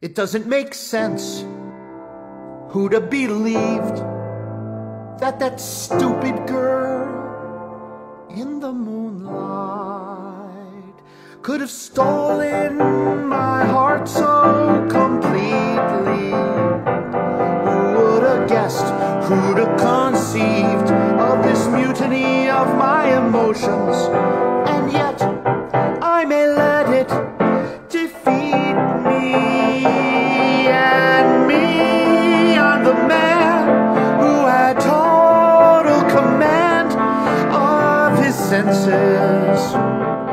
It doesn't make sense. Who'd have believed that that stupid girl in the moonlight could have stolen my heart so completely? Who would have guessed? Who'd have conceived of this mutiny of my emotions? Senses.